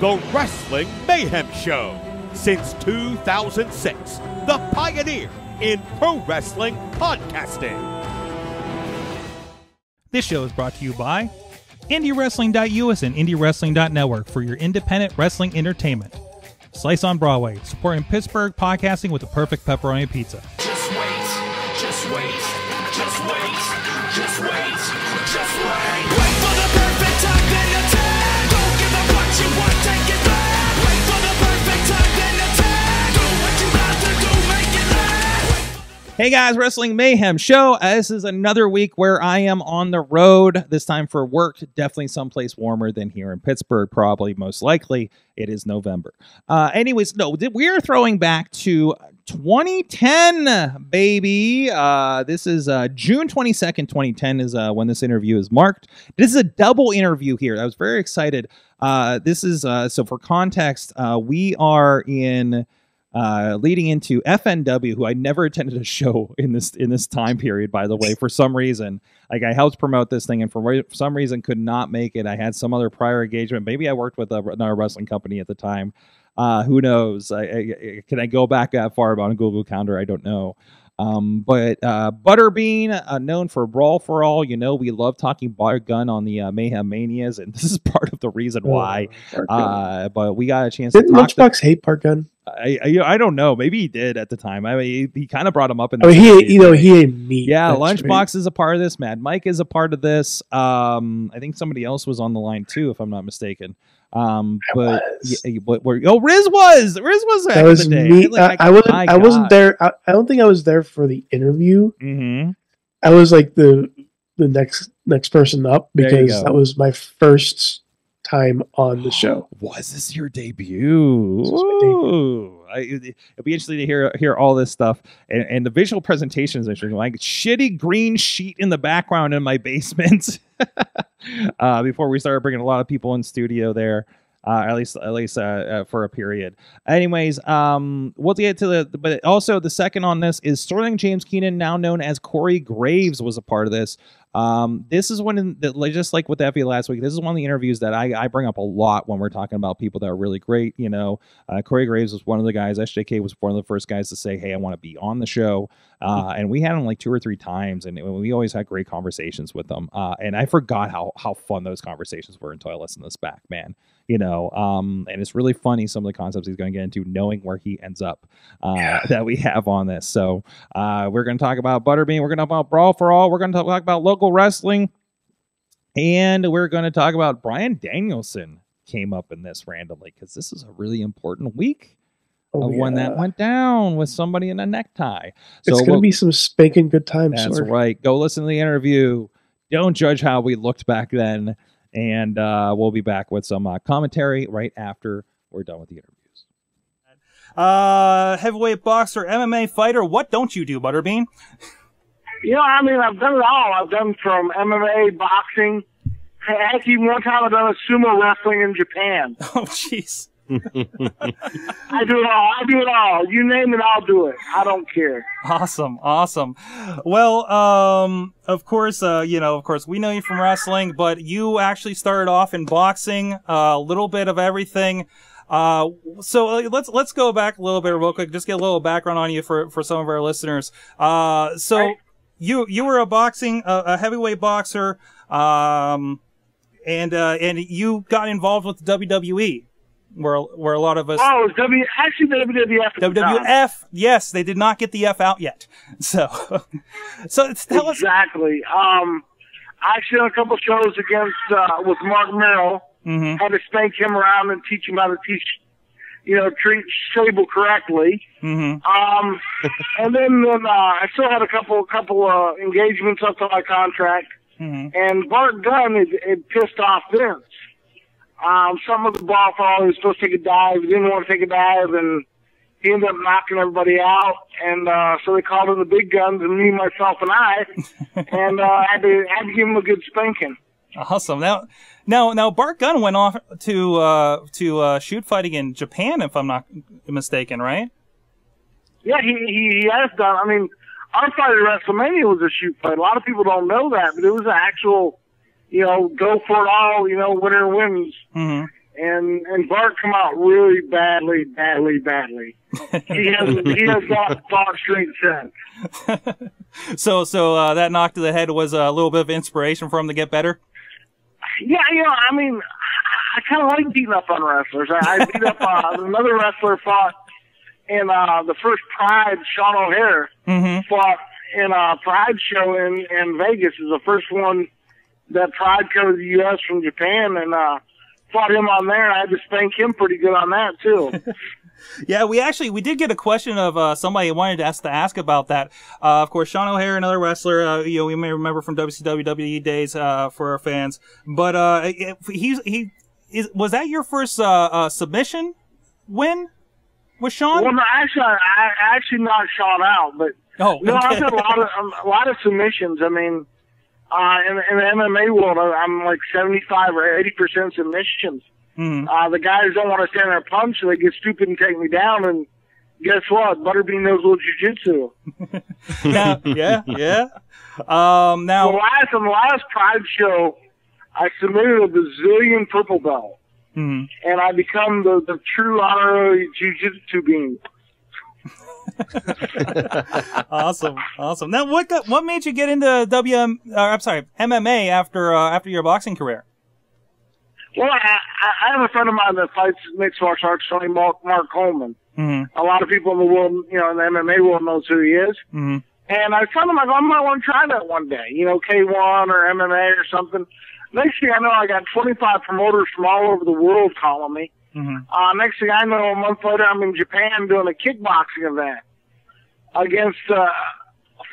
The Wrestling Mayhem Show. Since 2006, the pioneer in pro wrestling podcasting. This show is brought to you by IndieWrestling.us and IndieWrestling.network for your independent wrestling entertainment. Slice on Broadway, supporting Pittsburgh podcasting with the perfect pepperoni pizza. Hey guys, Wrestling Mayhem Show. Uh, This is another week where I am on the road, this time for work. Definitely someplace warmer than here in Pittsburgh, probably most likely. It is November. Uh, anyways, no, we are throwing back to 2010, baby. Uh, this is uh, June 22nd, 2010 is uh, when this interview is marked. This is a double interview here. I was very excited. Uh, this is, uh, so for context, uh, we are in uh, leading into FNW, who I never attended a show in this in this time period. By the way, for some reason, like I helped promote this thing, and for re- some reason could not make it. I had some other prior engagement. Maybe I worked with a, another wrestling company at the time. Uh, who knows? I, I, I- can I go back that far on Google Calendar? I don't know. Um, but uh, Butterbean, uh, known for Brawl for All, you know we love talking Bart Gunn on the uh, Mayhem Manias, and this is part of the reason why. Bart Gunn. Uh, but we got a chance Didn't talk. to- Lunchbox hate Bart Gunn? I, I I don't know. Maybe he did at the time. I mean, he, he kind of brought him up in. I The mean, he, you know, he ate meat. Yeah, Lunchbox is a part of this. Mad Mike is a part of this. Um, I think somebody else was on the line too, if I'm not mistaken. Um, I but was. yeah, but where oh Riz was Riz was back That was the me. Like, I, I wasn't. my I wasn't there. I, I don't think I was there for the interview. Mm-hmm. I was like the the next next person up because that was my first time on the show. Was this your debut? This it- it'll be interesting to hear hear all this stuff, and, and the visual presentation is interesting. Like shitty green sheet in the background in my basement. uh, before we started bringing a lot of people in studio there, uh, at least at least uh, uh, for a period. Anyways, um, we'll get to the. But also the second on this is Sterling James Keenan, now known as Corey Graves, was a part of this. Um, this is one in the, just like with Effie last week. This is one of the interviews that I, I bring up a lot when we're talking about people that are really great. You know, uh, Corey Graves was one of the guys. SJK was one of the first guys to say, "Hey, I want to be on the show." Uh, and we had him like two or three times, and we always had great conversations with them. Uh, and I forgot how how fun those conversations were until I listened to this back, man. You know, um, and it's really funny some of the concepts he's going to get into, knowing where he ends up uh, that we have on this. So uh, we're going to talk about Butterbean. We're going to talk about Brawl for All. We're going to talk about local wrestling. And we're going to talk about Bryan Danielson came up in this randomly because this is a really important week Oh, of when yeah. that went down with somebody in a necktie. So it's gonna we'll- be some spanking good times. that's right. Go listen to the interview. Don't judge how we looked back then. And uh, we'll be back with some uh, commentary right after we're done with the interviews. Uh, heavyweight boxer, MMA fighter. What don't you do, Butterbean? You know, I mean, I've done it all. I've done from MMA, boxing. Heck, even one time I've done a sumo wrestling in Japan. Oh, jeez. I do it all. I do it all. You name it, I'll do it. I don't care. Awesome, awesome. Well, um, of course, uh, you know, of course, we know you from wrestling, but you actually started off in boxing, uh, a little bit of everything. Uh, so uh, let's let's go back a little bit real quick, just get a little background on you for for some of our listeners. Uh, so Right. you you were a boxing uh, a heavyweight boxer, um, and uh, and you got involved with WWE, where where a lot of us. Oh, it's W. Actually, WWF. WWF, yes, they did not get the F out yet. So, so it's- tell us. Exactly. Um, I actually done a couple shows against uh, with Marc Mero. Mhm. Had to spank him around and teach him how to teach, you know, treat Sable correctly. Mhm. Um, and then, then uh, I still had a couple couple uh, engagements up to my contract. Mhm. And Bart Gunn it, it pissed off Vince. Um, some of the ball he was supposed to take a dive, he didn't want to take a dive, and he ended up knocking everybody out. And uh, so they called in the big guns, and me, myself, and I, and uh, I had to I had to give him a good spanking. Awesome. Now, now, now, Bart Gunn went off to uh, to uh, shoot fighting in Japan, if I'm not mistaken, right? Yeah, he, he he has done. I mean, our fight at WrestleMania was a shoot fight. A lot of people don't know that, but it was an actual, you know, go for it all. You know, winner wins. Mm-hmm. and and Bart come out really badly, badly, badly. He has he has not thought straight since. So so uh, that knock to the head was a little bit of inspiration for him to get better. Yeah, you know, I mean, I, kind of like beating up on wrestlers. I, I beat up uh, another wrestler fought in uh, the first Pride. Sean O'Haire Mm-hmm. fought in a Pride show in in Vegas. Is the first one that Pride covered the U.S. from Japan, and uh, fought him on there. I had to spank him pretty good on that too. Yeah, we actually we did get a question of uh, somebody wanted us to ask about that. Uh, of course, Sean O'Haire, another wrestler, uh, you know, we may remember from WCW WWE days uh, for our fans. But uh, he's he is was that your first uh, uh, submission win with Sean? well, no, actually, I, I actually knocked Sean out, but oh, no. I've had a lot of um, a lot of submissions. I mean, uh, in, in the MMA world, I'm like 75 or 80 percent submissions. Mhm. Uh, the guys don't want to stand there and punch, so they get stupid and take me down. And guess what? Butterbean knows a little jujitsu. Now- yeah, yeah. Um, The last on the last Pride show, I submitted a Brazilian purple belt, Mhm. and I become the, the true honorary jujitsu being. Awesome, awesome. Now, what got, what made you get into WM? Uh, I'm sorry, MMA after uh, after your boxing career? Well, I, I I have a friend of mine that fights mixed martial arts, Tony Mark, Mark Coleman. Mm-hmm. A lot of people in the world, you know, in the MMA world knows who he is. Mm-hmm. And I told him, I go, I might want to try that one day, you know, K1 or MMA or something. Next thing I know, I got 25 promoters from all over the world calling me. Mm-hmm. Uh, next thing I know, a month later, I'm in Japan doing a kickboxing event against uh,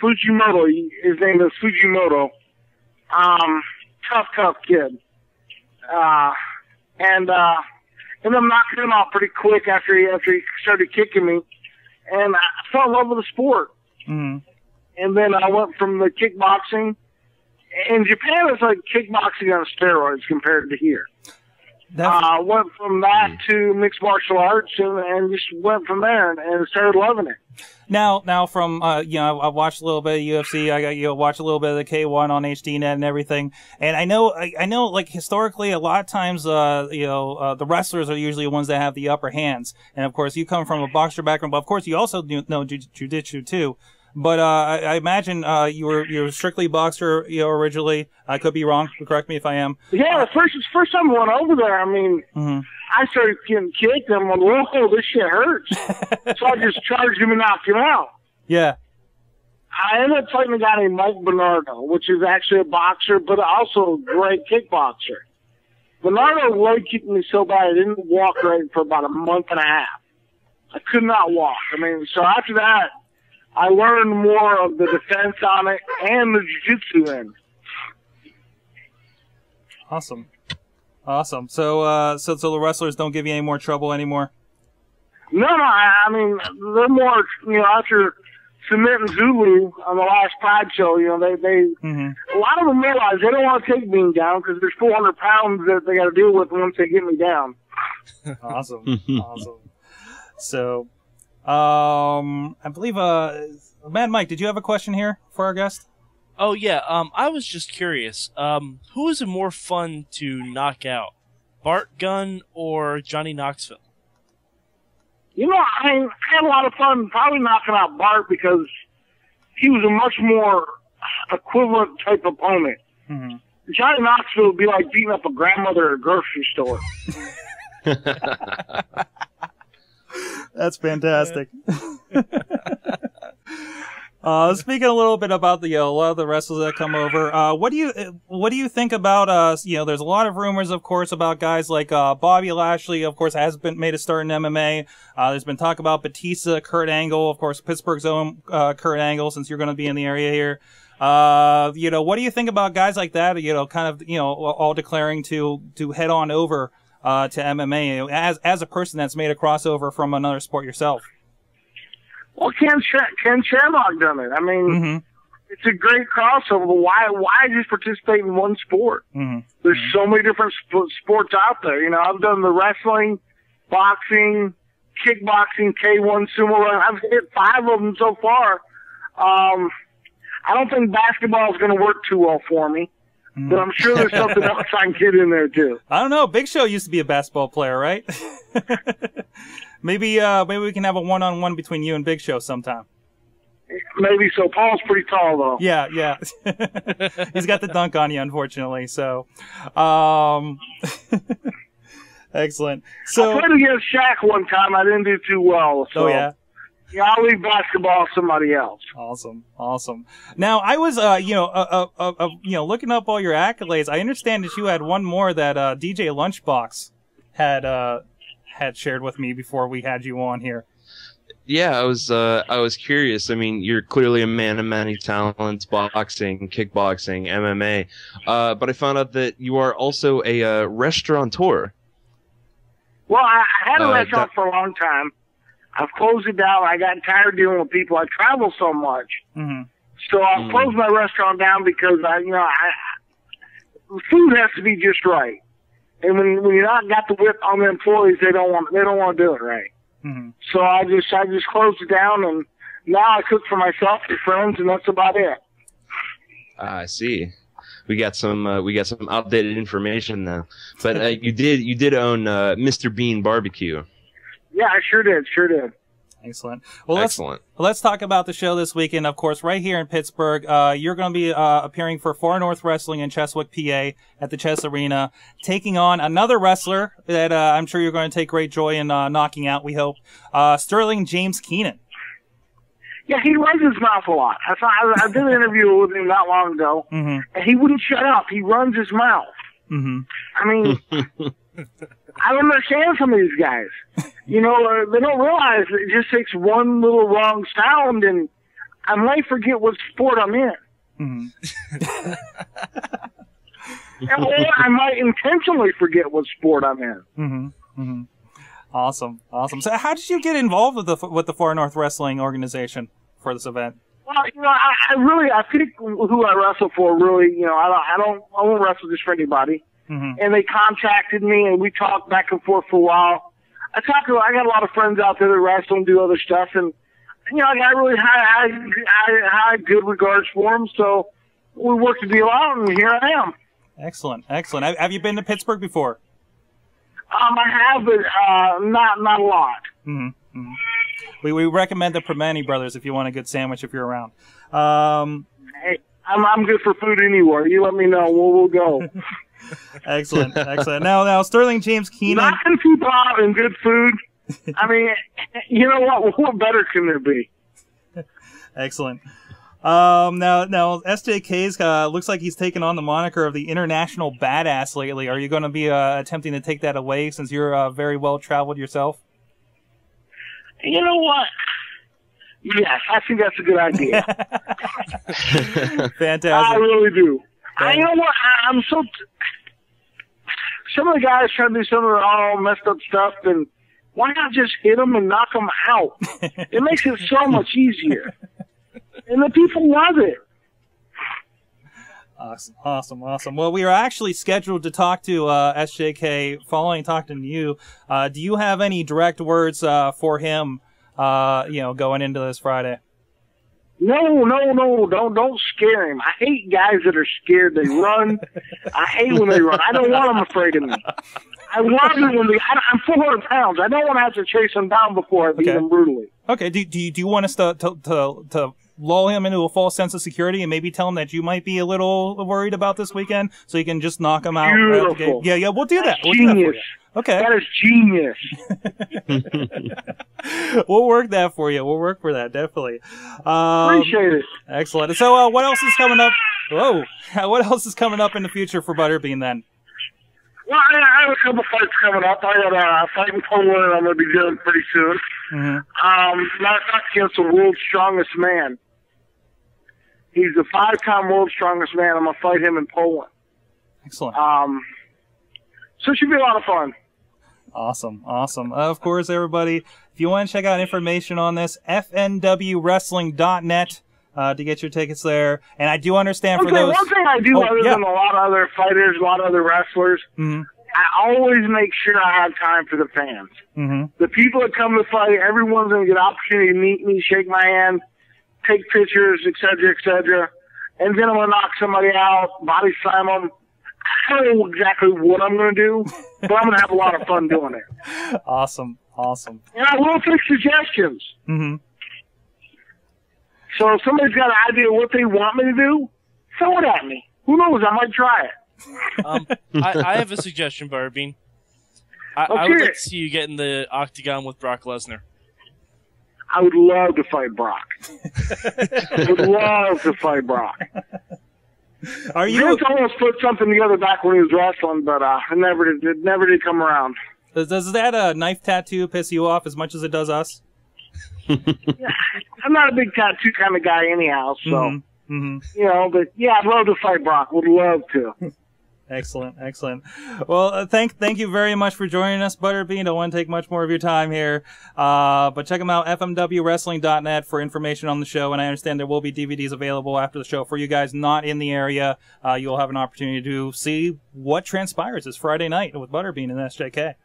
Fujimoto. His name is Fujimoto. Um, tough, tough kid. Uh, and uh, and I'm knocking him out pretty quick after he after he started kicking me, and I fell in love with the sport. Mm-hmm. And then I went from the kickboxing. In Japan, it's like kickboxing on steroids compared to here. That's, Uh, went from that to mixed martial arts and, and just went from there and, and started loving it. Now, now from uh, you know, I watched a little bit of UFC. I got you know, watched a little bit of the K1 on HDNet and everything. And I know, I, I know, like historically, a lot of times, uh, you know, uh, the wrestlers are usually the ones that have the upper hands. And of course, you come from a boxer background, but of course, you also do know ju- jujitsu too. But uh, I, I imagine uh, you were you were strictly boxer, you know, originally. I could be wrong. Correct me if I am. Yeah, the first first time I went over there, I mean, hmm I started getting kicked. and I'm like, whoa, this shit hurts. so I just charged him and knocked him out. Yeah. I ended up fighting a guy named Mike Bernardo, which is actually a boxer, but also a great kickboxer. Bernardo leg kicked me so bad I didn't walk right for about a month and a half. I could not walk. I mean, so after that, I learned more of the defense on it and the jiu-jitsu end. Awesome. Awesome. So, uh, so, so the wrestlers don't give you any more trouble anymore. No, no, I, I mean, they're more, you know, after submitting Zulu on the last Pride show, you know, they, they, hmm a lot of them realize they don't want to take me down because there's 400 pounds that they got to deal with once they get me down. Awesome. awesome. So, um, I believe, uh, Mad Mike, did you have a question here for our guest? Oh yeah, um, I was just curious. Um, who is it more fun to knock out, Bart Gunn or Johnny Knoxville? You know, I, I had a lot of fun probably knocking out Bart because he was a much more equivalent type opponent. Mm-hmm. Johnny Knoxville would be like beating up a grandmother at a grocery store. That's fantastic. uh, speaking a little bit about the know, a lot of the wrestlers that come over, uh, what do you uh, what do you think about uh you know there's a lot of rumors of course about guys like uh, Bobby Lashley of course has been made a start in MMA. Uh, there's been talk about Batista, Kurt Angle, of course Pittsburgh's own uh, Kurt Angle since you're going to be in the area here. Uh, you know, what do you think about guys like that? You know, kind of, you know, all declaring to to head on over uh, to MMA as as a person that's made a crossover from another sport yourself. Well, Ken, Sh- Ken Shamrock done it. I mean, Mm-hmm. it's a great crossover. but Why, why just participate in one sport? Mm-hmm. There's so many different sp- sports out there. You know, I've done the wrestling, boxing, kickboxing, K1 sumo. run. I've hit five of them so far. Um, I don't think basketball is going to work too well for me. But I'm sure there's something else I can get in there too. I don't know. Big Show used to be a basketball player, right? maybe uh maybe we can have a one on one between you and Big Show sometime. Maybe so. Paul's pretty tall though. Yeah, yeah. He's got the dunk on you, unfortunately. So, um, excellent. So I played against Shaq one time. I didn't do too well. So oh yeah. Yeah, I'll leave basketball to somebody else. Awesome, awesome. Now I was, uh, you know, uh, uh, uh, uh, you know, looking up all your accolades. I understand that you had one more that uh, DJ Lunchbox had uh, had shared with me before we had you on here. Yeah, I was uh, I was curious. I mean, you're clearly a man of many talents: boxing, kickboxing, MMA. Uh, but I found out that you are also a uh, restaurateur. Well, I, I had a Uh, restaurant that- for a long time. I've closed it down. I got tired dealing with people. I travel so much. hmm So I've Mm. closed my restaurant down because I, you know, I, food has to be just right. And when when you're not got the whip on the employees, they don't want they don't want to do it right. hmm So I just I just closed it down, and now I cook for myself and friends, and that's about it. Ah, I see. We got some uh, we got some outdated information now. But uh, you did you did own uh, Mr. Bean Barbecue. Yeah, I sure did, sure did. Excellent. Well, let's Excellent. Let's talk about the show this weekend. Of course, right here in Pittsburgh, uh, you're going to be uh, appearing for Far North Wrestling in Cheswick, PA, at the Chess Arena, taking on another wrestler that uh, I'm sure you're going to take great joy in uh, knocking out. We hope uh, Sterling James Keenan. Yeah, he runs his mouth a lot. I, saw, I, I did an interview with him not long ago, Mm-hmm. and he wouldn't shut up. He runs his mouth. Mm-hmm. I mean, I don't understand some of these guys. You know, uh, they don't realize that it just takes one little wrong sound, and I might forget what sport I'm in. Mm-hmm. Or I might intentionally forget what sport I'm in. Mm-hmm. Mm-hmm. Awesome, awesome. So, how did you get involved with the with the Far North Wrestling organization for this event? Well, you know, I, I really, I think who I wrestle for really, you know, I don't, I don't, I won't wrestle just for anybody. Mm-hmm. and they contacted me and we talked back and forth for a while. I talked to I got a lot of friends out there that wrestle and do other stuff and you know, I got really high high high, high good regards for them, so we worked the deal out and here I am. Excellent, excellent. Have, you been to Pittsburgh before? Um I have but uh not not a lot. Mm-hmm. hmm We we recommend the Primanti Brothers if you want a good sandwich if you're around. Um, Hey, I'm I'm good for food anywhere. You let me know, we'll we'll go. excellent, excellent. Now now Sterling James Keenan. Knocking people out and good food. I mean, you know what? What better can there be? Excellent. Um, now, now SJK's uh, looks like he's taken on the moniker of the international badass lately. Are you going to be uh, attempting to take that away since you're uh, very well traveled yourself? You know what? Yes, I think that's a good idea. Fantastic. I really do. I, you know what? I'm so. T- some of the guys try to do some of the all messed up stuff, and why not just hit them and knock them out? it makes it so much easier, and the people love it. Awesome, awesome, awesome. Well, we are actually scheduled to talk to uh, SJK following talking to you. Uh, do you have any direct words uh, for him? Uh, you know, going into this Friday. No, no, no! Don't don't scare him. I hate guys that are scared. They run. I hate when they run. I don't want them afraid of me. I love it when they. I, I'm 400 pounds. I don't want to have to chase them down before I beat Okay. them brutally. Okay. Do, do you do you want us to, to to to lull him into a false sense of security and maybe tell him that you might be a little worried about this weekend, so you can just knock him out? right out the gate? Beautiful. Yeah, yeah. We'll do that. We'll do that Genius. Okay. That is genius. we'll work that for you. We'll work for that definitely. Um, Appreciate it. Excellent. So, uh, what else is coming up? Whoa, what else is coming up in the future for Butterbean then? Well, I, I have a couple fights coming up. I got a fight in Poland I'm going to be doing pretty soon. hmm Um, against the world's strongest man. He's the five-time world's strongest man. I'm going to fight him in Poland. Excellent. Um, so it should be a lot of fun. Awesome, awesome. Uh, of course, everybody, if you want to check out information on this, fnwwrestling.net uh, to get your tickets there. And I do understand One for thing, those. one thing I do Oh, other yeah. than a lot of other fighters, a lot of other wrestlers, Mhm, I always make sure I have time for the fans. mhm. The people that come to fight, everyone's going to get an opportunity to meet me, shake my hand, take pictures, et cetera, et cetera. and then I'm gonna knock somebody out, body slam them. I don't know exactly what I'm gonna do, but I'm gonna have a lot of fun doing it. Awesome, awesome. And I will take suggestions. hmm So if somebody's got an idea of what they want me to do, throw it at me. Who knows? I might try it. Um, I, I have a suggestion, Butterbean. I, I would like to see you get in the octagon with Brock Lesnar. I would love to fight Brock. I would love to fight Brock. Are you? Vince almost put something together back when he was wrestling, but uh, it never did. It never did come around. Does, does that uh, knife tattoo piss you off as much as it does us? I'm not a big tattoo kind of guy, anyhow. So Mhm, mhm. you know, but yeah, I'd love to fight Brock. Would love to. Excellent, excellent. Well, uh, thank thank you very much for joining us, Butterbean. Don't want to take much more of your time here, uh, but check them out fnwwrestling.net for information on the show. And I understand there will be DVDs available after the show for you guys not in the area. Uh, you'll have an opportunity to see what transpires this Friday night with Butterbean and SJK.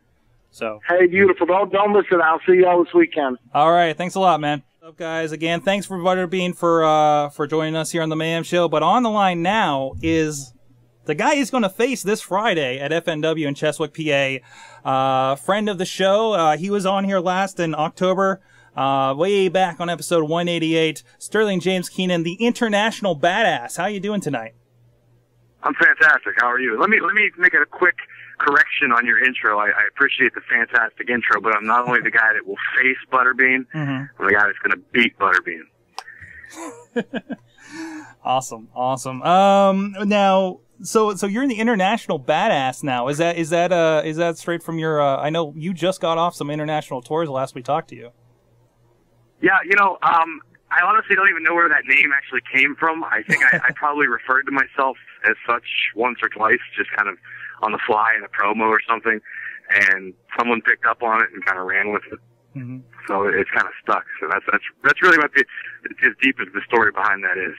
So, Hey, beautiful. Don't don't miss it. I'll see y'all this weekend. all right, thanks a lot, man. What's up, guys? Again, thanks for Butterbean for uh, for joining us here on the Mayhem Show. But on the line now is the guy he's going to face this Friday at FNW in Cheswick, PA. Uh, friend of the show. Uh, he was on here last in October, uh, way back on episode 188. Sterling James Keenan, the international badass. How are you doing tonight? I'm fantastic. How are you? Let me let me make a quick correction on your intro. I, I appreciate the fantastic intro, but I'm not only the guy that will face Butterbean, Mhm. I'm the guy that's going to beat Butterbean. Awesome, awesome. Um, now, so so you're in the international badass now. Is that is that uh is that straight from your? Uh, I know you just got off some international tours last we talked to you. Yeah, you know, um, I honestly don't even know where that name actually came from. I think I, I probably referred to myself as such once or twice, just kind of on the fly in a promo or something, and someone picked up on it and kind of ran with it. Mhm. So it's kind of stuck. So that's that's that's really what the as deep as the story behind that is.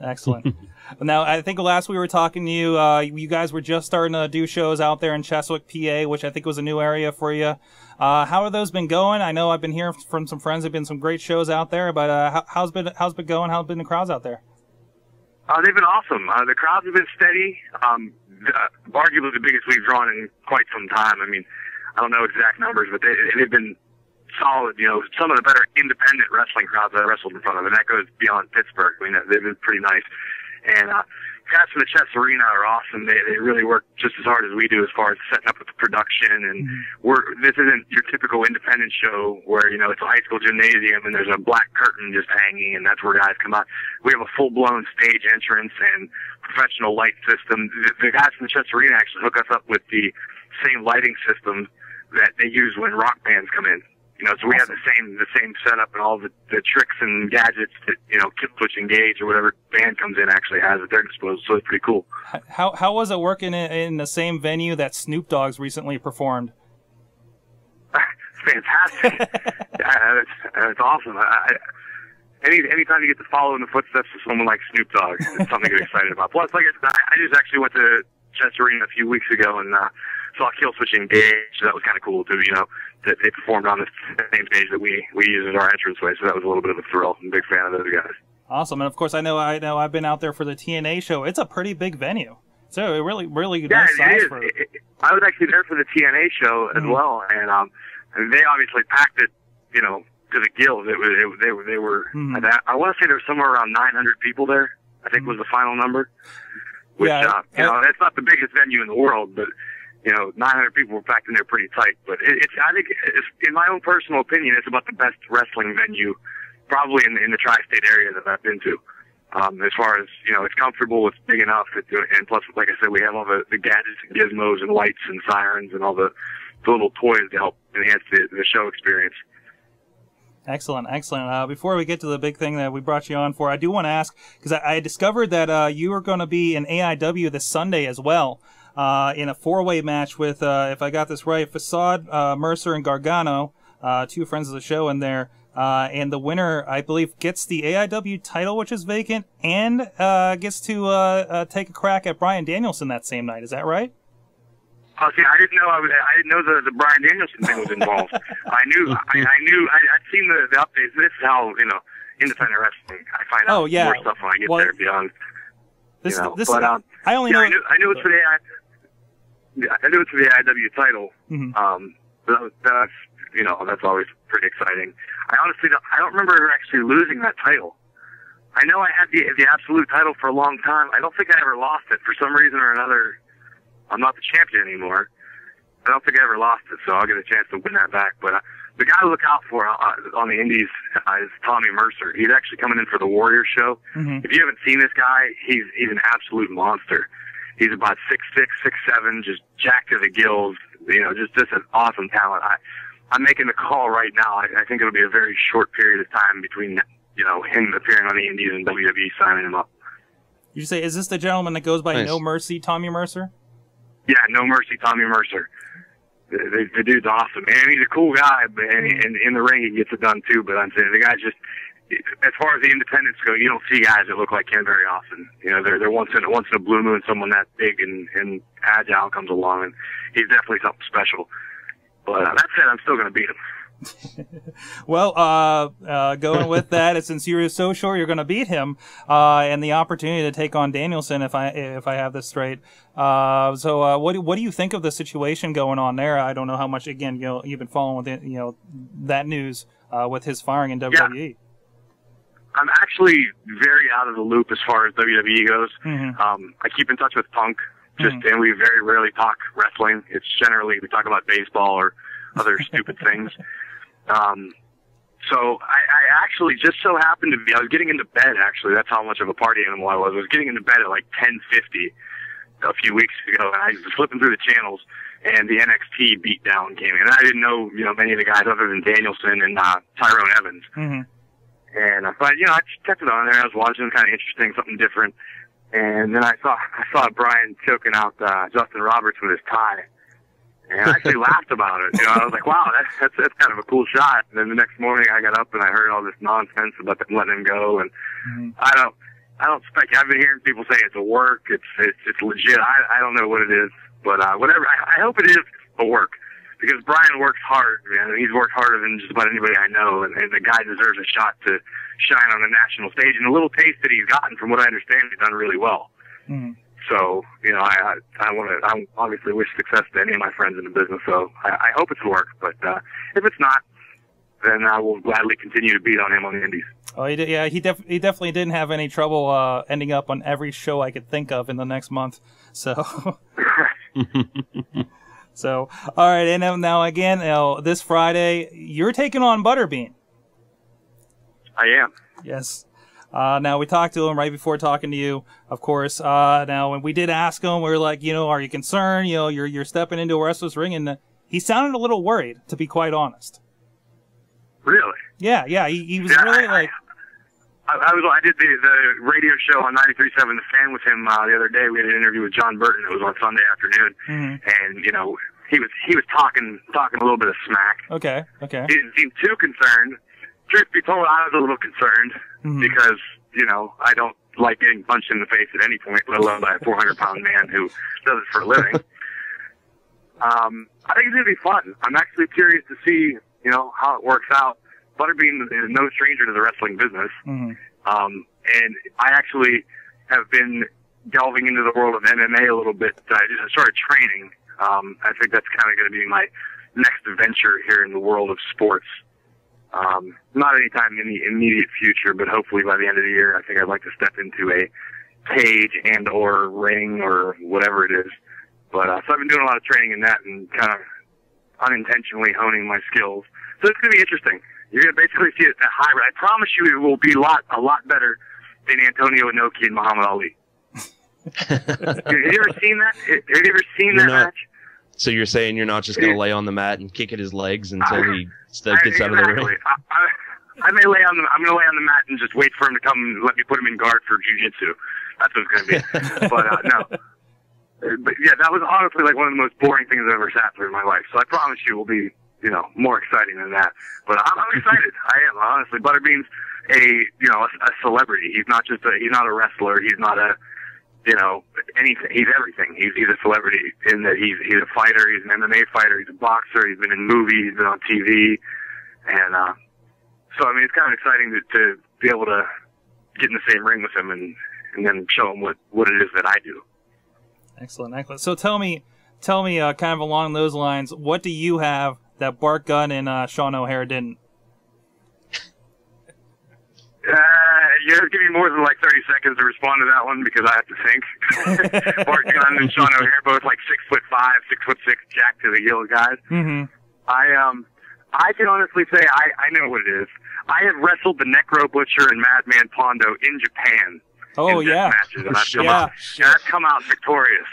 Excellent. now, I think last we were talking to you, uh, you guys were just starting to do shows out there in Cheswick, PA, which I think was a new area for you. Uh, how have those been going? I know I've been hearing from some friends. There've been some great shows out there, but uh, how, how's been how's been going? How's been the crowds out there? Uh, they've been awesome. Uh, the crowds have been steady. Um, uh, arguably the biggest we've drawn in quite some time. I mean, I don't know exact numbers, but they, they've been solid. You know, some of the better independent wrestling crowds I wrestled in front of, and that goes beyond Pittsburgh. I mean, they've been pretty nice. And uh, cats from the Chess Arena are awesome. They they really work just as hard as we do as far as setting up with the production. And we're this isn't your typical independent show where you know it's a high school gymnasium and there's a black curtain just hanging and that's where guys come out. We have a full blown stage entrance and professional light system. The, the guys from the Chess Arena actually hook us up with the same lighting system that they use when rock bands come in. You know, so we have the same the same setup and all the, the tricks and gadgets that you know Killswitch Engage or whatever band comes in actually has at their disposal. So it's pretty cool. How how was it working in, in the same venue that Snoop Dogg's recently performed? fantastic. yeah, that's, that's awesome. I, I, any anytime you get to follow in the footsteps of someone like Snoop Dogg, it's something to get excited about. Plus, like I, I just actually went to Chess Arena a few weeks ago and uh, saw Killswitch Engage. So that was kind of cool too. You know, that they performed on the same stage that we we use as our entranceway. So that was a little bit of a thrill. I'm a big fan of those guys. Awesome, and of course I know I know I've been out there for the TNA show. It's a pretty big venue. So it really really Yeah, nice it size is. for It- it- I was actually there for the TNA show as Mhm. well, and um, and they obviously packed it, you know, to the gills. It was it, they were they were. Mhm. I, I want to say there was somewhere around 900 people there. I think was the final number. Which Yeah, uh, you know, that's not the biggest venue in the world, but you know, 900 people were packed in there pretty tight. But it, it's I think it's, in my own personal opinion, it's about the best wrestling venue probably in, in the tri-state area that I've been to. Um, as far as you know, it's comfortable, it's big enough, it, and plus, like I said, we have all the, the gadgets and gizmos and lights and sirens and all the, the little toys to help enhance the, the show experience. Excellent, excellent. Uh, before we get to the big thing that we brought you on for, I do want to ask because I, I discovered that uh, you are going to be in AIW this Sunday as well uh, in a four-way match with, uh, if I got this right, Facade, uh, Mercer, and Gargano, uh, two friends of the show in there. Uh, and the winner, I believe, gets the AIW title, which is vacant, and uh, gets to uh, uh, take a crack at Bryan Danielson that same night. Is that right? Oh, see, I didn't know I, was, I didn't know the the Bryan Danielson thing was involved. I knew I, I knew I, I'd seen the, the updates. This is how you know independent wrestling. I find out Oh, yeah. more stuff when I get Well, there beyond. This, you know, this, but um, I only yeah, know. I knew, I knew it's for the AI, I knew it's for the IW title. Mhm. Um, that was- that's you know that's always pretty exciting. I honestly don't, I don't remember ever actually losing that title. I know I had the the absolute title for a long time. I don't think I ever lost it for some reason or another. I'm not the champion anymore. I don't think I ever lost it, so I'll get a chance to win that back. But uh, the guy to look out for uh, on the Indies uh, is Tommy Mercer. He's actually coming in for the Warrior show. Mhm. If you haven't seen this guy, he's he's an absolute monster. He's about six six, six seven, just jacked to the gills. You know, just just an awesome talent. I I'm making the call right now. I, I think it'll be a very short period of time between you know him appearing on the Indies and WWE signing him up. You say, is this the gentleman that goes by Nice. No Mercy, Tommy Mercer? Yeah, no mercy, Tommy Mercer. The, the, the dude's awesome, man. He's a cool guy, but and, and in the ring he gets it done too. But I'm saying the guy just, as far as the independents go, you don't see guys that look like him very often. You know, they're they're once in a once in a blue moon someone that big and and agile comes along, and he's definitely something special. But uh, that said, I'm still going to beat him. Well, uh, uh, going with that, since you're so sure you're going to beat him, uh, and the opportunity to take on Danielson, if I if I have this straight. Uh, so, uh, what do, what do you think of the situation going on there? I don't know how much. Again, you know, you've been following with it, you know that news uh, with his firing in. WWE. I'm actually very out of the loop as far as WWE goes. Mhm. Um, I keep in touch with Punk, just and we very rarely talk wrestling. It's generally we talk about baseball or other stupid things. Um, so I, I actually just so happened to be I was getting into bed actually. That's how much of a party animal I was. I was getting into bed at like 10:50 a few weeks ago, and I was flipping through the channels, and the NXT beatdown came in. And I didn't know you know many of the guys other than Danielson and uh, Tyrone Evans. hmm And I thought, you know, I just kept it on there. I was watching, kind of interesting, something different. And then I saw I saw Bryan choking out uh, Justin Roberts with his tie, and I actually laughed about it. You know, I was like, wow, that's, that's that's kind of a cool shot. And then the next morning, I got up and I heard all this nonsense about them letting him go, and Mhm. I don't. I don't spec. I've been hearing people say it's a work. It's it's it's legit. I I don't know what it is, but uh, whatever. I, I hope it is a work because Bryan works hard, man. He's worked harder than just about anybody I know, and, and the guy deserves a shot to shine on a national stage. And the little taste that he's gotten, from what I understand, he's done really well. Mhm. So you know, I I, I want to. I obviously wish success to any of my friends in the business. So I, I hope it's work, but uh, if it's not, then I will gladly continue to beat on him on the Indies. Oh, he did, yeah, he, def- he definitely didn't have any trouble uh, ending up on every show I could think of in the next month. So, so all right, and now again, you know, this Friday you're taking on Butterbean. I am. Yes. Uh, now we talked to him right before talking to you, of course. Uh, now when we did ask him, we were like, you know, are you concerned? You know, you're you're stepping into a wrestler's ring, and uh, he sounded a little worried, to be quite honest. Really. Yeah, yeah, he, he was Yeah, really I- like, I, I was I did the the radio show on 93.7 The Fan with him uh, the other day. We had an interview with John Burton. It was on Sunday afternoon, mhm. and you know he was he was talking talking a little bit of smack. okay, okay, He didn't seem too concerned. Truth be told, I was a little concerned Mhm. because you know I don't like getting punched in the face at any point, let alone by a 400 pound man who does it for a living. um, I think it's gonna be fun. I'm actually curious to see you know how it works out. Butterbean is no stranger to the wrestling business. hmm Um, and I actually have been delving into the world of MMA a little bit. I just started training. Um, I think that's kind of going to be my next venture here in the world of sports. Um, not anytime in the immediate future, but hopefully by the end of the year, I think I'd like to step into a cage and or ring or whatever it is. But uh, so I've been doing a lot of training in that and kind of unintentionally honing my skills. So it's going to be interesting. You're going to basically see a hybrid. I promise you, it will be a lot, a lot better than Antonio Inoki and Muhammad Ali. have you ever seen that? Have you ever seen You're that not- match? So you're saying you're not just gonna lay on the mat and kick at his legs until he st- I- gets out of the exactly. ring? I, I, I may lay on the. I'm going to lay on the mat and just wait for him to come and let me put him in guard for jujitsu. That's what it's going to be. but uh, no. But yeah, that was honestly like one of the most boring things I've ever sat through in my life. So I promise you, it will be you know more exciting than that. But I'm, I'm excited. I am honestly. Butterbean's a you know a, a celebrity. He's not just a he's not a wrestler. He's not a you know anything. He's everything. He's he's a celebrity in that he's he's a fighter. He's an MMA fighter. He's a boxer. He's been in movies. He's been on TV, and uh, so I mean it's kind of exciting to, to be able to get in the same ring with him and and then show him what what it is that I do. Excellent, excellent. So tell me, tell me, uh, kind of along those lines, what do you have that Bart Gunn and uh, Sean O'Haire didn't? Uh, you have to give me more than like 30 seconds to respond to that one because I have to think. Bart Gunn and Sean O'Haire, both like six foot five, six foot six, jack to the gills guys. Mm-hmm. I um, I can honestly say I I know what it is. I have wrestled the Necro Butcher and Madman Pondo in Japan. Oh in yeah, matches, and I've come, yeah. out, and I've come out victorious.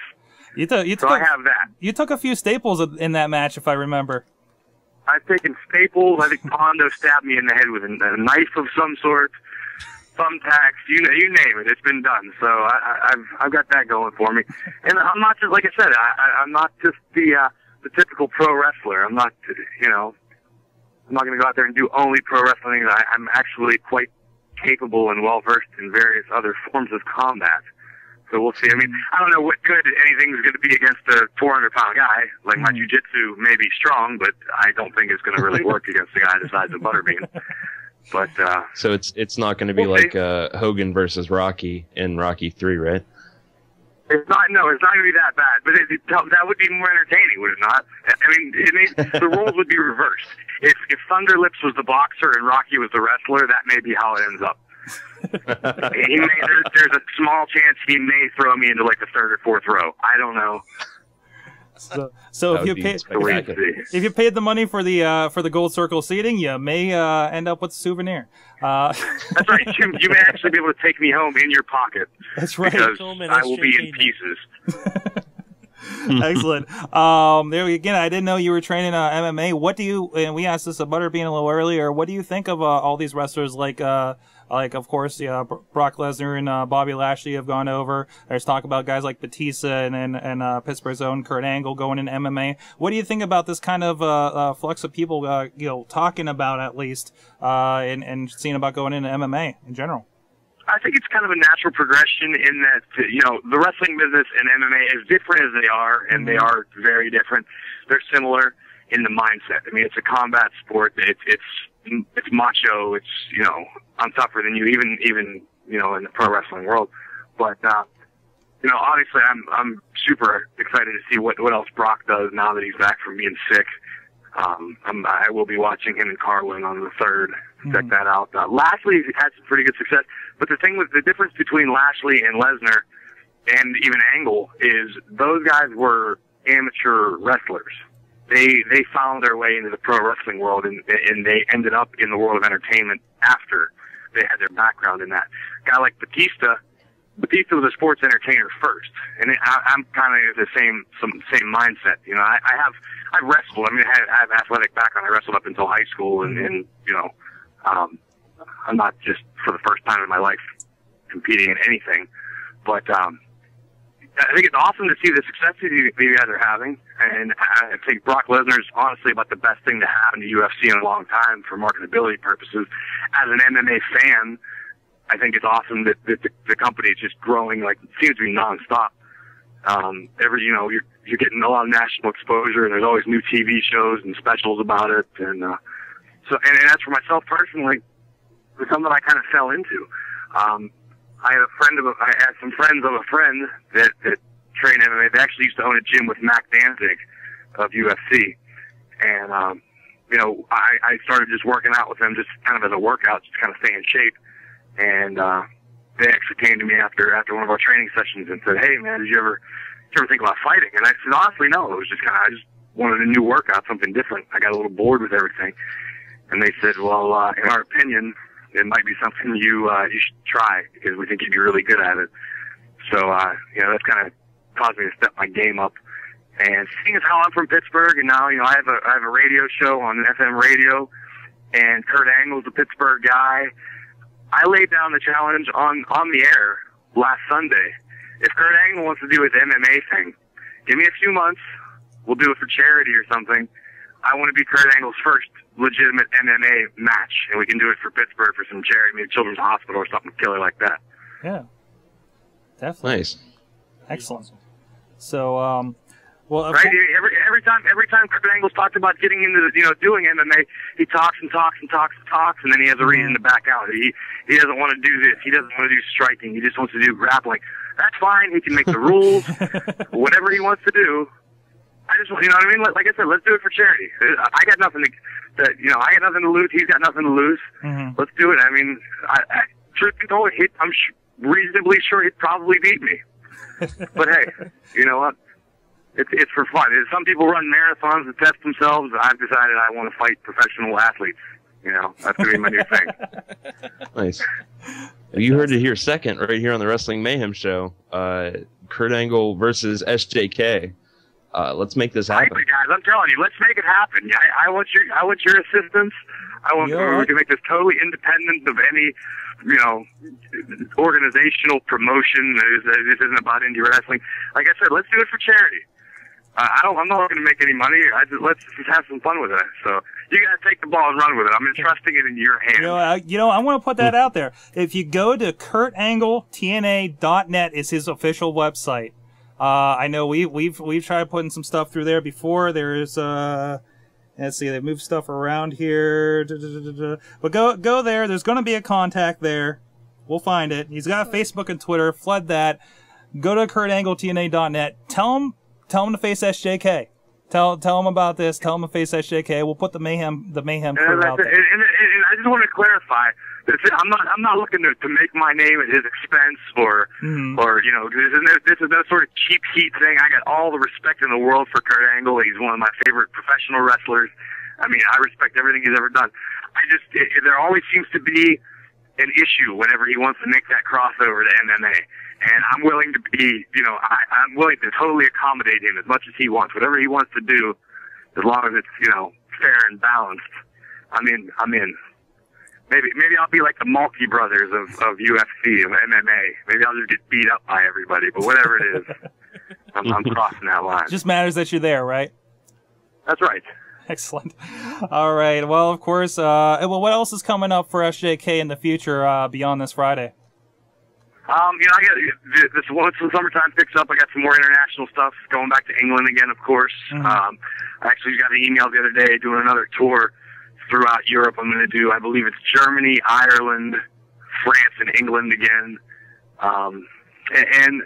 You took you So took I have that. you took a few staples in that match, if I remember. I've taken staples. I think Pondo stabbed me in the head with a, knife of some sort, thumbtacks. You know, you name it. It's been done. So I, I, I've I've got that going for me. And I'm not just like I said. I, I'm not just the uh, the typical pro wrestler. I'm not. You know, I'm not going to go out there and do only pro wrestling. I, I'm actually quite capable and well versed in various other forms of combat. So we'll see. I mean, I don't know what good anything's going to be against a 400 pound guy. Like my jujitsu may be strong, but I don't think it's going to really work against a guy the size of Butterbean. But uh, So it's it's not going to be We'll like uh, Hogan versus Rocky in Rocky Three, right? it's not. No, it's not going to be that bad. But it, it, that would be more entertaining, would it not? I mean, it may, the roles would be reversed. If if Thunderlips was the boxer and Rocky was the wrestler, that may be how it ends up. he may, there, there's a small chance he may throw me into like the third or fourth row. I don't know. So, so if you would pay if you, if you paid the money for the uh, for the gold circle seating, you may uh, end up with a souvenir. Uh, That's right. You, you may actually be able to take me home in your pocket that's right. because Home I will be in pieces. Excellent. Um, there we again. I didn't know you were training uh, MMA. What do you? And we asked this of Butterbean a little earlier. What do you think of uh, all these wrestlers? Like, uh, like of course, yeah, Brock Lesnar and uh, Bobby Lashley have gone over. There's talk about guys like Batista and and, and uh, Pittsburgh's own Kurt Angle going in MMA. What do you think about this kind of uh, uh, flux of people, uh, you know, talking about at least uh, and and seeing about going into MMA in general? I think it's kind of a natural progression in that, you know, the wrestling business and MMA, as different as they are, and they are very different, they're similar in the mindset. I mean, it's a combat sport. It's, it's, it's macho. It's, you know, I'm tougher than you, even, even, you know, in the pro wrestling world. But, uh, you know, obviously I'm, I'm super excited to see what, what else Brock does now that he's back from being sick. Um, I'm, I will be watching him in Carwin on the third. Check that out. Uh, Lashley had some pretty good success, but the thing with the difference between Lashley and Lesnar, and even Angle, is those guys were amateur wrestlers. They they found their way into the pro wrestling world, and and they ended up in the world of entertainment after they had their background in that. A guy like Batista, Batista was a sports entertainer first, and I, I'm kind of the same some same mindset. You know, I, I have I wrestled. I mean, I have, I have athletic background. I wrestled up until high school, and, and you know, um, I'm not just for the first time in my life competing in anything, but um, I think it's awesome to see the success that you, you guys are having, and I think Brock Lesnar is honestly about the best thing to happen to UFC in a long time for marketability purposes. As an MMA fan, I think it's awesome that, that the, the company is just growing like it seems to be nonstop. Um, every you know you're you're getting a lot of national exposure, and there's always new TV shows and specials about it, and uh, so and, and as for myself personally, it's something I kind of fell into. Um, I had a friend of a, I had some friends of a friend that that train MMA. They actually used to own a gym with Mac Danzig of UFC, and um, you know I, I started just working out with them just kind of as a workout, just kind of stay in shape. And uh, they actually came to me after after one of our training sessions and said, "Hey man, did you ever did you ever think about fighting?" And I said, "Honestly, no. It was just kind of I just wanted a new workout, something different. I got a little bored with everything." And they said, "Well, uh, in our opinion, it might be something you uh, you should try because we think you'd be really good at it." So uh, you know that's kind of caused me to step my game up. And seeing as how I'm from Pittsburgh, and now you know I have a I have a radio show on FM radio, and Kurt Angle's a Pittsburgh guy. I laid down the challenge on on the air last Sunday. If Kurt Angle wants to do his MMA thing, give me a few months. We'll do it for charity or something. I want to be Kurt Angle's first legitimate MMA match, and we can do it for Pittsburgh for some charity, maybe Children's Hospital or something killer like that. Yeah, definitely. Nice. Excellent. So, um, Well, right? cour- Every every time every time Kurt Angle's talked about getting into you know doing MMA, he talks and talks and talks and talks, and then he has a reason to back out. He he doesn't want to do this. He doesn't want to do striking. He just wants to do grappling. That's fine. He can make the rules, whatever he wants to do. I just want you know what I mean. Like, like I said, let's do it for charity. I got nothing to, to you know I got nothing to lose. He's got nothing to lose. Mhm. Let's do it. I mean, I, I truth be told, he, I'm sh- reasonably sure he'd probably beat me. but hey, you know what? It's it's for fun. Some people run marathons to test themselves. I've decided I want to fight professional athletes. You know, that's gonna be my new thing. Nice. You heard it here second, right here on the Wrestling Mayhem show. Uh, Kurt Angle versus SJK. Uh, let's make this happen. Frankly, guys, I'm telling you, let's make it happen. I, I want your I want your assistance. I want Yeah. we can make this totally independent of any, you know, organizational promotion. This this isn't about indie wrestling. Like I said, let's do it for charity. Uh, I don't. I'm not looking to make any money. I just, let's just have some fun with it. So you guys take the ball and run with it. I'm entrusting it in your hands. You know, I, you know, I want to put that out there. If you go to KurtAngleTNA.net is his official website. Uh, I know we we've we've tried putting some stuff through there before. There's uh, let's see, they moved stuff around here. Da, da, da. But go go there. There's going to be a contact there. We'll find it. He's got a Facebook and Twitter. Flood that. Go to KurtAngleTNA.net. Tell him tell him to face SJK. Tell tell him about this. Tell him to face SJK. We'll put the mayhem the mayhem crew that's out there. and, and, and I just want to clarify. This, I'm not. I'm not looking to, to make my name at his expense, or, Mhm. or you know, this is no, this is no sort of cheap heat thing. I got all the respect in the world for Kurt Angle. He's one of my favorite professional wrestlers. I mean, I respect everything he's ever done. I just it, it- there always seems to be an issue whenever he wants to make that crossover to MMA. And I'm willing to be, you know, I, I'm willing to totally accommodate him as much as he wants. Whatever he wants to do, as long as it's, you know, fair and balanced. I'm in. I'm in. Maybe maybe I'll be like the Mulkey brothers of, of UFC of MMA. Maybe I'll just get beat up by everybody. But whatever it is, I'm, I'm crossing that line. Just matters that you're there, right? That's right. Excellent. All right. Well, of course. Uh, well, what else is coming up for SJK in the future uh, beyond this Friday? Um, you know, I got this once the summertime picks up. I got some more international stuff going back to England again, of course. Mhm. Um, I actually got an email the other day doing another tour throughout Europe. I'm going to do, I believe it's Germany, Ireland, France, and England again. Um, and, and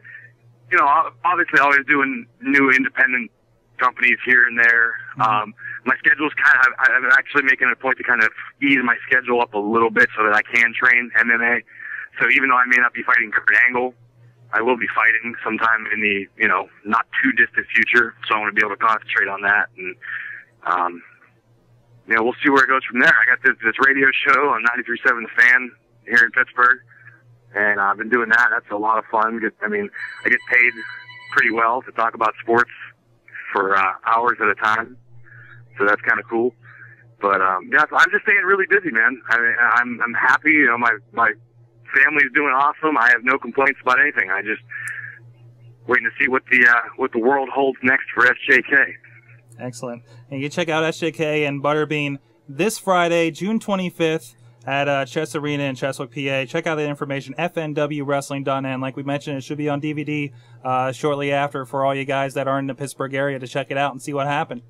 you know, obviously, always doing new independent companies here and there. Um, my schedule's kind of, I'm actually making a point to kind of ease my schedule up a little bit so that I can train MMA. So even though I may not be fighting Kurt Angle, I will be fighting sometime in the, you know, not too distant future. So I want to be able to concentrate on that. And, um, you know, we'll see where it goes from there. I got this, this radio show on 93.7 The Fan here in Pittsburgh. And I've been doing that. That's a lot of fun. Get, I mean, I get paid pretty well to talk about sports for uh, hours at a time. So that's kind of cool. But um, yeah, I'm just staying really busy, man. I I'm I'm happy. You know, my my family's doing awesome. I have no complaints about anything. I just waiting to see what the uh, what the world holds next for SJK. Excellent. And you can check out SJK and Butterbean this Friday, June 25th at uh, Chess Arena in Cheswick, PA. Check out the information, fnwwrestling.net. And like we mentioned, it should be on DVD uh, shortly after for all you guys that are in the Pittsburgh area to check it out and see what happened.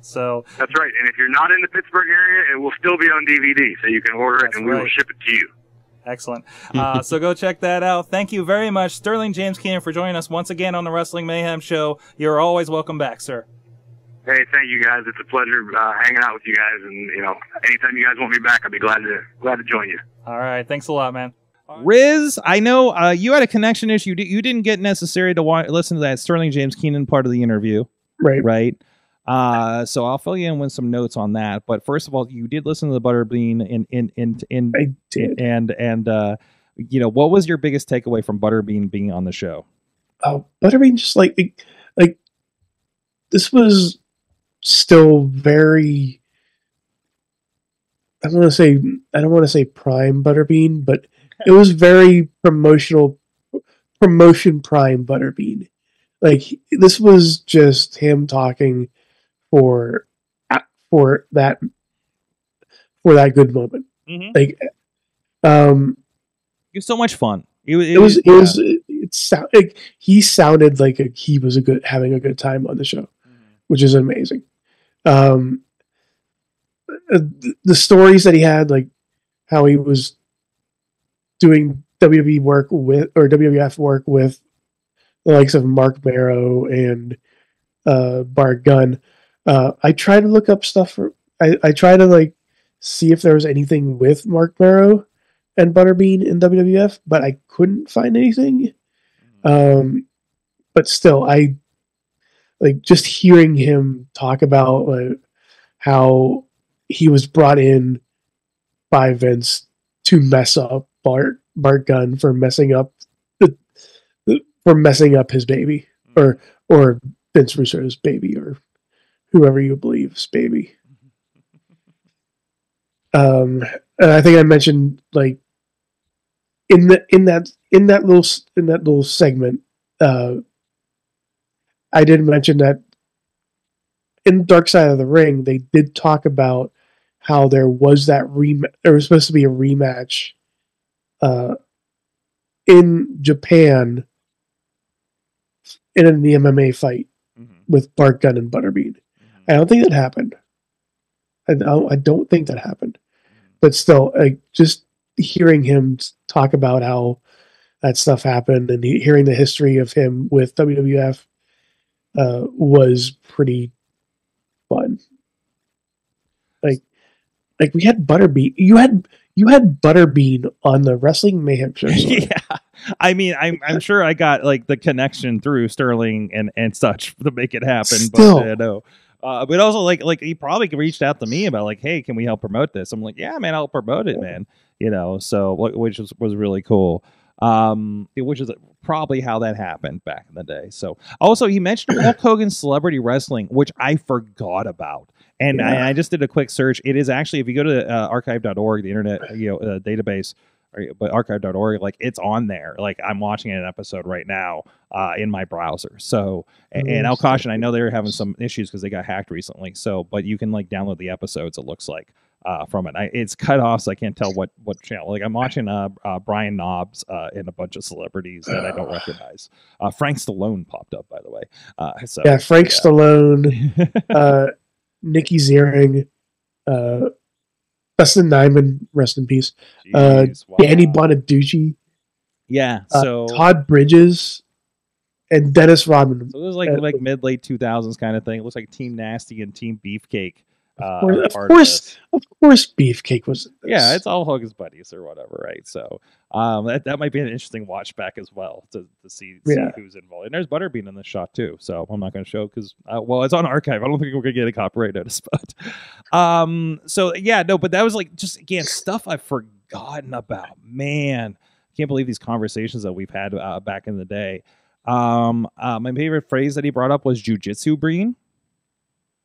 So That's right. And if you're not in the Pittsburgh area, it will still be on DVD, so you can order it and we will ship it to you. Excellent. Uh, so go check that out. Thank you very much, Sterling James Keenan, for joining us once again on the Wrestling Mayhem Show. You're always welcome back, sir. Hey, thank you guys. It's a pleasure uh, hanging out with you guys, and you know, anytime you guys want me back, I'll be glad to glad to join you. All right. Thanks a lot, man. Riz, I know uh, you had a connection issue. You You didn't get necessary to wa- listen to that Sterling James Keenan part of the interview, Right. right? Uh, so I'll fill you in with some notes on that. But first of all, you did listen to the Butterbean in in in in, I did. and and uh, you know what was your biggest takeaway from Butterbean being on the show? Oh, Butterbean just like like, like this was still very. I don't want to say I don't want to say prime Butterbean, but it was very promotional, promotion prime Butterbean. Like this was just him talking for for that for that good moment. Mhm. Like, um, It was so much fun. It, was- it was it yeah. was it sound like he sounded like a, he was a good having a good time on the show, which is amazing. Um, uh, th- the stories that he had, like how he was doing WWE work with or WWF work with the likes of Marc Mero and uh, Bart Gunn. Uh, I try to look up stuff for. I, I try to like see if there was anything with Marc Mero and Butterbean in WWF, but I couldn't find anything. Um, but still, I like just hearing him talk about like, how he was brought in by Vince to mess up Bart Bart Gunn for messing up the, the for messing up his baby or or Vince Russo's baby or whoever you believe's baby. Um, and I think I mentioned like in the in that in that little in that little segment, uh, I did mention that in Dark Side of the Ring, they did talk about how there was that rem there was supposed to be a rematch uh, in Japan in the MMA fight with Bart Gunn and Butterbean. I don't think that happened. I don't, I don't think that happened. But still, like just hearing him talk about how that stuff happened and he, hearing the history of him with WWF uh, was pretty fun. Like, like we had Butterbean. You had you had Butterbean on the Wrestling Mayhem show. yeah. I mean, I'm I'm sure I got like the connection through Sterling and and such to make it happen. Still. But uh, no. Uh, but also like like he probably reached out to me about like, hey, can we help promote this? I'm like, yeah, man, I'll promote it, man. You know, so which was was really cool. Um, which is probably how that happened back in the day. So also he mentioned Hulk Hogan's celebrity wrestling, which I forgot about. And Yeah. I, I just did a quick search. It is actually if you go to uh, archive.org, the internet you know uh, database, but archive.org, like it's on there. Like I'm watching an episode right now uh, in my browser. So and, and I'll caution, I know they're having some issues because they got hacked recently. So but you can like download the episodes. It looks like. Uh, from it, I, it's cut off, so I can't tell what what channel. Like I'm watching uh, uh Brian Knobbs uh, and a bunch of celebrities that I don't recognize. Uh, Frank Stallone popped up, by the way. Uh, so yeah, Frank Stallone, uh, Nikki Ziering, uh, Dustin Diamond, rest in peace. Uh, wow. Danny Bonaduce, yeah. uh, So Todd Bridges, and Dennis Rodman. So it was like Uh, like mid late two thousands kind of thing. It looks like Team Nasty and Team Beefcake. Uh, course- of course-. Of course, Beefcake was. yeah, it's all Hogan's buddies or whatever, right? So um, that that might be an interesting watch back as well to, to see, see Yeah. who's involved. And there's Butterbean in this shot too, so I'm not going to show because uh, well, it's on archive. I don't think we're going to get a copyright notice, but um, so yeah, no, but that was like just again stuff I've forgotten about. Man, I can't believe these conversations that we've had uh, back in the day. Um, uh, my favorite phrase that he brought up was jujitsu breen.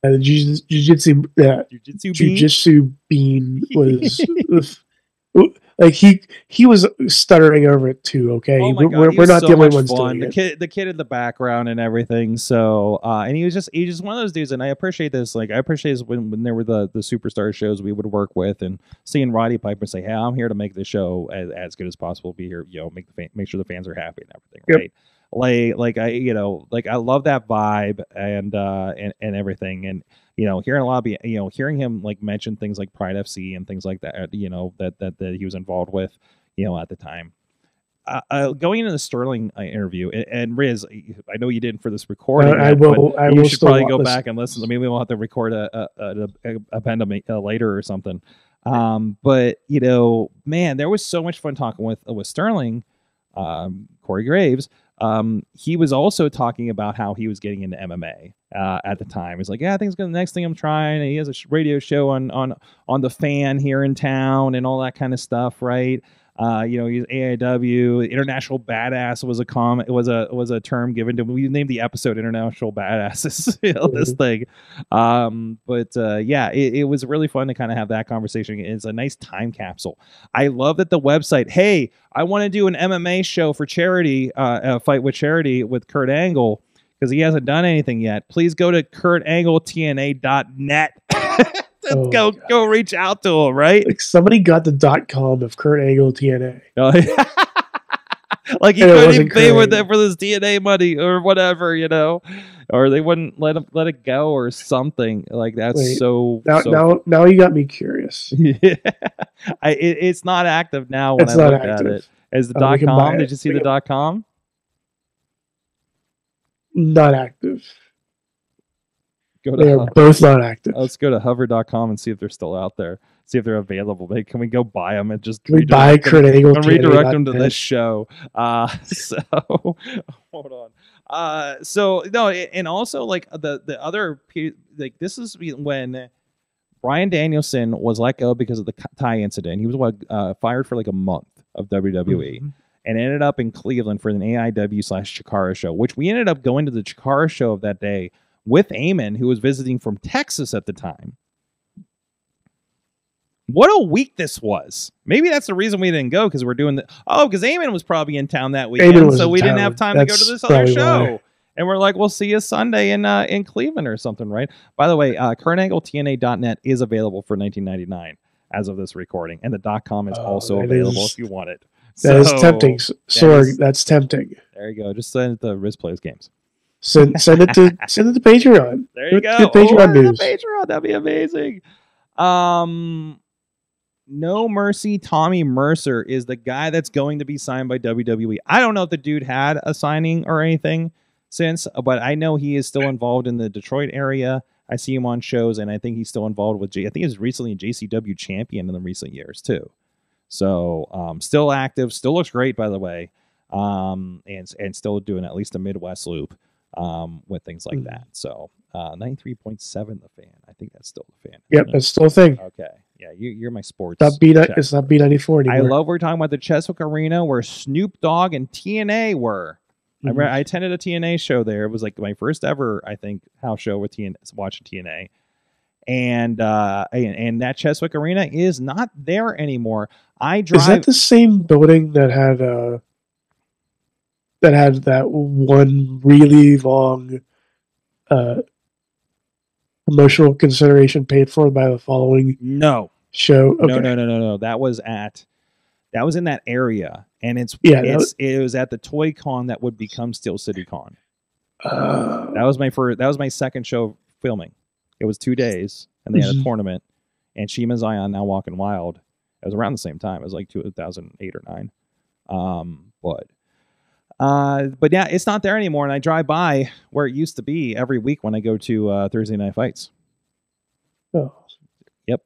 Uh, the jiu-jitsu, yeah, Jujitsu bean. jiu-jitsu bean was like he he was stuttering over it too. Okay, Oh we're, God, we're, we're not so the only ones fun. doing the it. kid, the kid in the background and everything. So, uh, and he was just he just one of those dudes, and I appreciate this. Like I appreciate this when when there were the the superstar shows we would work with, and seeing Roddy Piper say, "Hey, I'm here to make the show as, as good as possible. Be here, you know, make the fan, make sure the fans are happy and everything, Yep. right?" Like, like I, you know, like I love that vibe and uh and and everything, and you know, hearing a lot of you know, hearing him like mention things like Pride FC and things like that, you know, that that that he was involved with, you know, at the time uh, uh, going into the Sterling uh, interview, and, and Riz, I know you didn't for this recording. I will- I you will should probably go back and listen. Maybe we'll have to record a a, a, a appendum uh, later or something. Um, but you know, man, there was so much fun talking with uh, with Sterling, um, Corey Graves. Um, he was also talking about how he was getting into MMA uh, at the time. He's like, "Yeah, I think it's gonna the next thing I'm trying." And he has a radio show on on on the fan here in town and all that kind of stuff, right? Uh, you know, he's AIW. International Badass was a com. It was a was a term given to. We named the episode International Badasses. you know, this thing. Um, but uh, yeah, it, it was really fun to kind of have that conversation. It's a nice time capsule. I love that the website. Hey, I want to do an MMA show for charity. Uh, a fight with charity with Kurt Angle because he hasn't done anything yet. Please go to kurtangletna.net. Let's Oh, go go reach out to him, right? Like somebody got the dot com of Kurt Angle TNA. Like he and couldn't wasn't pay with it for this DNA money or whatever, you know, or they wouldn't let him let it go or something. Like that's Wait, so. Now, so now, now you got me curious. yeah, I, it, it's not active now when It's I not looked active. at it. Is the Uh, dot com? Did you see We the dot com? Not active. Go to They are Hover. both not active. Let's go to hover.com and see if they're still out there. See if they're available. Hey, can we go buy them and just we buy redirect them- Kurt Angle? and redirect them to this show. Uh, so hold on. Uh, so no, and also like the the other like this is when Bryan Danielson was let go because of the tie incident. He was what uh, fired for like a month of WWE Mm-hmm. and ended up in Cleveland for an AIW slash Chikara show, which we ended up going to the Chikara show of that day with Eamon, who was visiting from Texas at the time. What a week this was. Maybe that's the reason we didn't go because we're doing the oh, because Eamon was probably in town that weekend, so we didn't have time to go to this other show. why. And we're like, we'll see you Sunday in uh, in Cleveland or something, right? By the way, uh, KurtAngleTNA.net is available for 19.99 as of this recording, and the dot .com is Oh, also available is- if you want it. That is So, tempting. S- Sorg, is- that's tempting. There you go. Just send it to Riz Plays Games. Send send it to send it to Patreon. There you go. good Patreon Or news. Patreon. That'd be amazing. Um, No Mercy Tommy Mercer is the guy that's going to be signed by WWE. I don't know if the dude had a signing or anything since, but I know he is still involved in the Detroit area. I see him on shows, and I think he's still involved with J. I think he's recently a JCW champion in the recent years too. So um, still active, still looks great by the way, um, and and still doing at least a Midwest loop um, with things like Mhm. that. So uh, ninety three point seven, the fan. I think that's still the fan. Yep, that's still a thing. Okay. Yeah, you, you're my sports. That B check. it's not B ninety four I love we're talking about the Cheswick Arena where Snoop Dogg and TNA were. I, Mhm. re- I attended a TNA show there. It was like my first ever, I think, house show with TNA, watching TNA. And uh and, and that Cheswick Arena is not there anymore. I drive Is that the same building that had uh that had that one really long uh promotional consideration paid for by the following no. show? Okay. No, no, no, no, no. That was at that was in that area. And it's Yeah, it's it was at the Toy Con that would become Steel City Con. Uh, That was my first. That was my second show filming. It was two days, and they had a Mhm. tournament. And Shima Zion now walking wild. It was around the same time. It was like 2008 or nine. Um, but, uh, but yeah, it's not there anymore. And I drive by where it used to be every week when I go to uh, Thursday night fights. oh. Yep.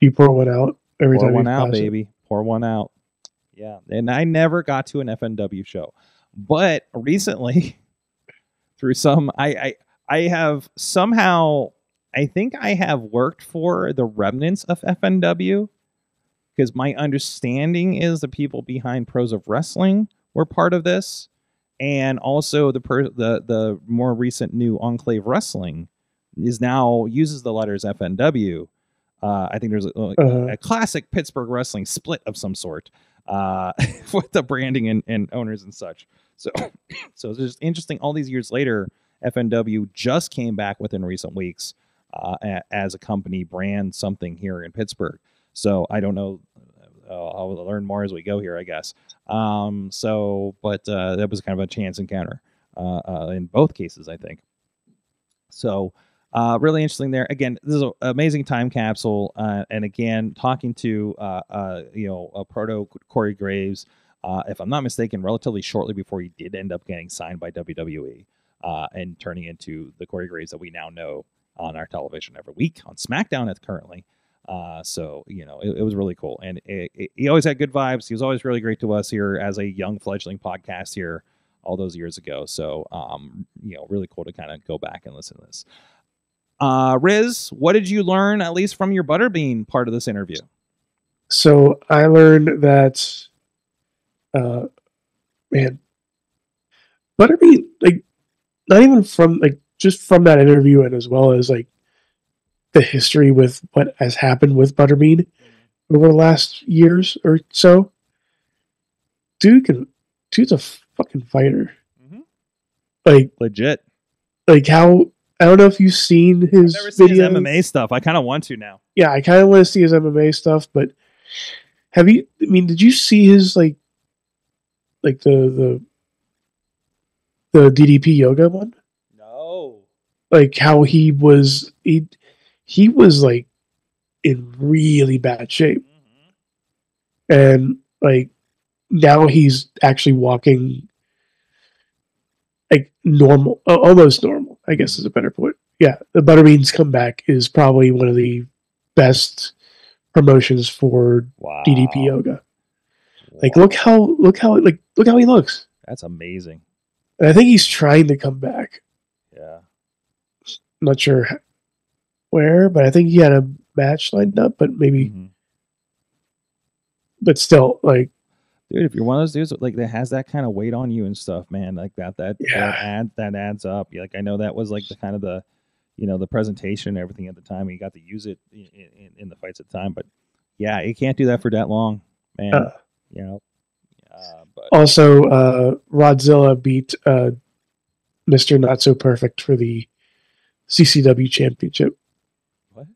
You pour one out every Pour time one you out, pass it. baby. Pour one out. Yeah, and I never got to an FNW show, but recently, through some, I I, I have somehow I think I have worked for the remnants of FNW because my understanding is the people behind Pros of Wrestling were part of this, and also the per, the the more recent new Enclave Wrestling is now uses the letters FNW. Uh, I think there's a, Uh-huh. a classic Pittsburgh wrestling split of some sort uh, with the branding and, and owners and such. So, so it's just interesting. All these years later, FNW just came back within recent weeks uh, as a company brand something here in Pittsburgh. So I don't know. Uh, I'll learn more as we go here, I guess. Um, so, but uh, that was kind of a chance encounter uh, uh, in both cases, I think. So, uh, really interesting there. Again, this is an amazing time capsule, uh, and again, talking to uh, uh, you know uh, proto Corey Graves, if I'm not mistaken, relatively shortly before he did end up getting signed by WWE and turning into the Corey Graves that we now know on our television every week on SmackDown at currently. Uh, so you know, it, it was really cool, and it, it- he always had good vibes. He was always really great to us here as a young fledgling podcast here all those years ago. So um, you know, really cool to kind of go back and listen to this. Uh, Riz, what did you learn at least from your butterbean part of this interview? So I learned that, uh, man, Butterbean, like, not even from like just from that interview, and as well as like the history with what has happened with Butterbean over the last years or so. Dude can, dude's a fucking fighter. Mhm. Like, Legit. like how I don't know if you've seen his Never seen his video. MMA stuff. I kind of want to now. yeah, I kind of want to see his MMA stuff, but have you? I mean, did you see his like, like the the the DDP yoga one? No. Like how he was he he was like in really bad shape. And like now he's actually walking like normal, almost normal, I guess is a better point. Yeah, the Butterbeans comeback is probably one of the best promotions for Wow. DDP yoga. Like look how look how like look how he looks. That's amazing. And I think he's trying to come back. Yeah. I'm not sure where, but I think he had a match lined up, but maybe Mhm. but still like Dude, if you're one of those dudes like that has that kind of weight on you and stuff, man, like that that Yeah. that add that adds up. Like I know that was like the kind of the you know the presentation and everything at the time. and You got to use it in, in, in the fights at the time, but yeah, you can't do that for that long, man. Uh. you know, uh, but also uh Rodzilla beat uh Mr. Not So Perfect for the CCW championship. What?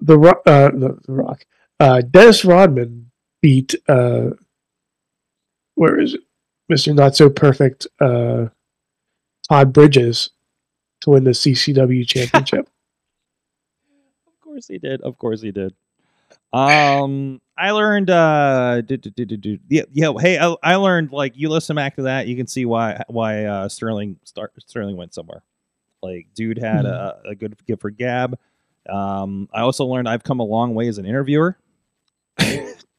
The Rock uh the Rock. Uh Dennis Rodman beat uh where is it? Mr. Not So Perfect uh Todd Bridges to win the CCW championship. Of course he did. Of course he did. Um, I learned. Uh, do, do, do, yeah, yeah. Hey, I, I learned. Like, you listen back to that, you can see why why uh, Sterling start, Sterling went somewhere. Like, dude had a, a good gift for gab. Um, I also learned I've come a long way as an interviewer.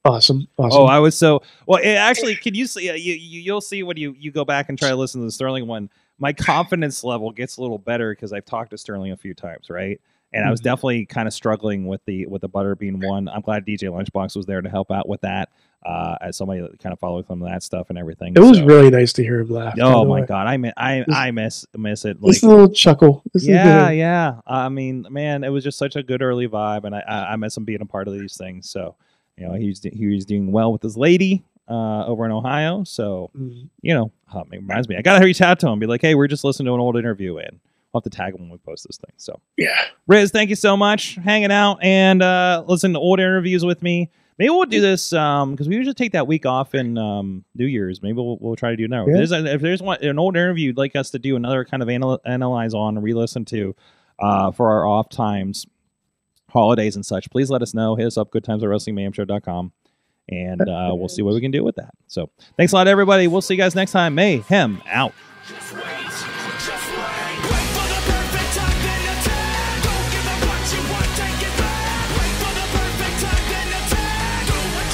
awesome. Awesome. Oh, I was so well. It actually, can you see? uh, You, you you'll see when you you go back and try to listen to the Sterling one. My confidence level gets a little better because I've talked to Sterling a few times, right? And I was Mhm. definitely kind of struggling with the with the butter butterbean one. I'm glad DJ Lunchbox was there to help out with that. Uh, as somebody that kind of followed some of that stuff and everything. it was so- really nice to hear him laugh. Oh my way. god, I miss I Just- I miss miss it. Like Just a little chuckle. A yeah, yeah. I mean, man, it was just such a good early vibe, and I I, I miss him being a part of these things. So, you know, he's he was doing well with his lady uh, over in Ohio. So, Mm. you know, uh, it reminds me, I gotta reach out to him, be like, hey, we're just listening to an old interview, and we'll have to tag him when we post this thing. So, Yeah. Riz, thank you so much hanging out and uh, listening to old interviews with me. Maybe we'll do this um because we usually take that week off in um New Year's. Maybe we'll, we'll try to do now. Yeah. If there's, a, if there's one, an old interview you'd like us to do another kind of anal- analyze on and re-listen to uh, for our off times, holidays and such, please let us know. Hit us up, good times at wrestlingmayhemshow.com. And uh, we'll see what we can do with that. So thanks a lot, everybody. We'll see you guys next time. Mayhem out.